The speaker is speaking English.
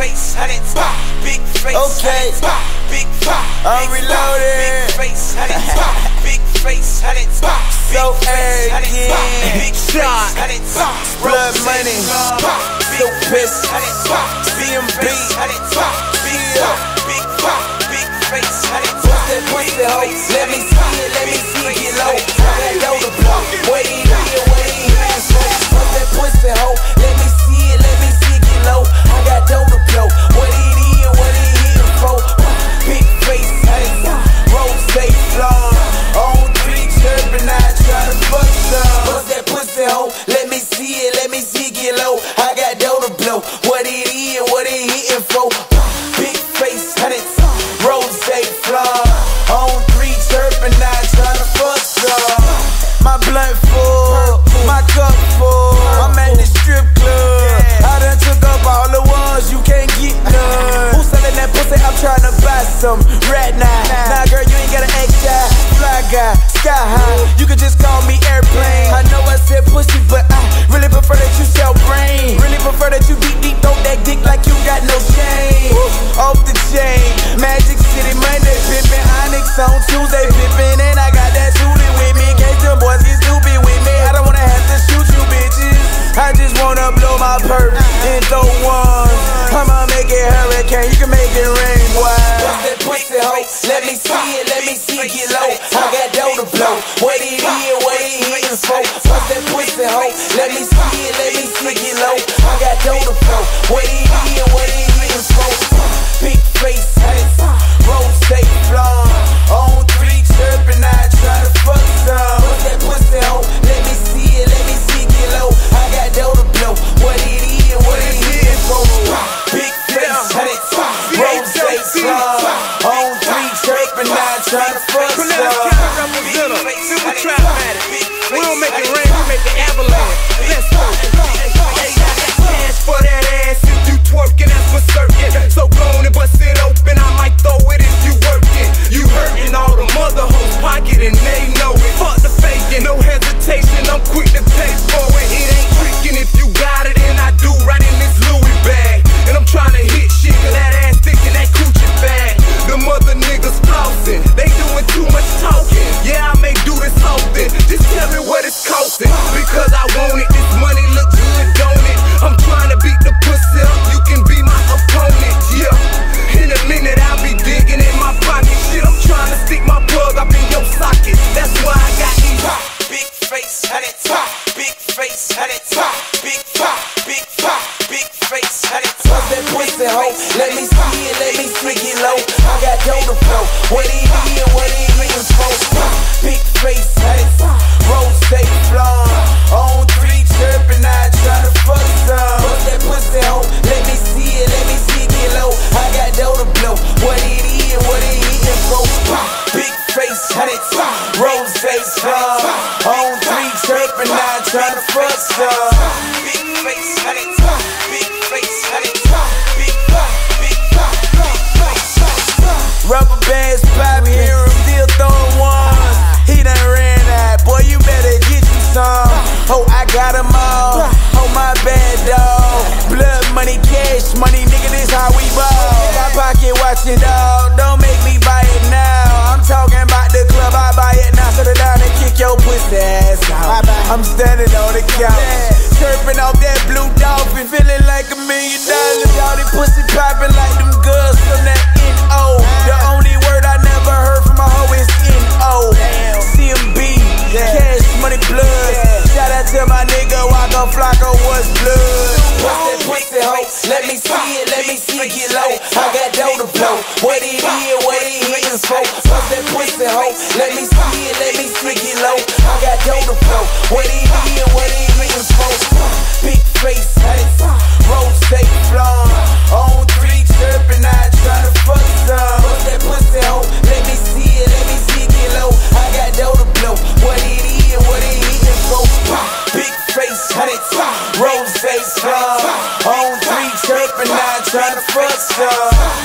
face, hundred, big face, Okay. big, I'm reloaded. big face, hundred, big face, hundred, So arrogant. big Shot. Blood money. So pissed. CMB. big, big face, hundred, What's that he? Big face, honey, rose flown. On three chirping, I try to fuck some. My blunt full, my cup full. I'm at the strip club. I done took up all the ones you can't get none. Who's selling that pussy? I'm trying to buy some right now. Nah, girl, you ain't gotta act shy. Fly guy, sky high. You can just call me airplane. I know I said pussy, but I really prefer that you sell brain. Really prefer that make it. What's that pussy hoe? Let me see it, let me see it get low. I got dough to blow. What it is, what it hitting for? What's that pussy hoe? Let me see it, let me see it get low. I got dough to blow. What it is, what it hitting for? Big face, rose flown. On chirping, I try to fuck some. Super trap We don't make it big face, hundred, big, big, big face, hundred. What's that pussy hoe? Let me see it, let me see it low. I got dough to blow. What it is, what it hitting for? Big face, hey, rose flown. On three chirping, I try to fuck some. What's that pussy hoe? Let me see it, let me see it low. I got dough to blow. What it is, what it hitting for? Big face, honey, rose flown. On three chirping, I try to fuck some. Pussy popping like them girls from that N.O. The only word I never heard from a hoe is N.O. CMB, cash money blood. Shout out to my nigga Waka Flocka, what's blood? What's that pussy hoe? Let me see it, let me see it get low. I got dough to blow. What it is, what it hitting for? What's that pussy hoe? Let me see it, let me see it get low. I got dough to blow. What it is, flown.